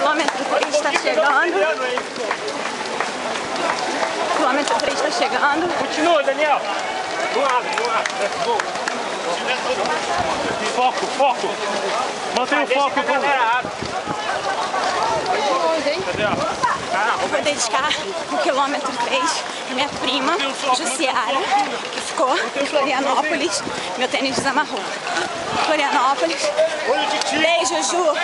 Quilômetro 3 está chegando. Quilômetro 3 está chegando. Continua, Daniel. Não abre, não abre. Foco, foco. Mantém o foco. Vamos. Cadê? Eu vou dedicar o quilômetro 3 à minha prima, Jussiara, que ficou em Florianópolis. Meu tênis desamarrou. Florianópolis. Olho de. Beijo, Ju.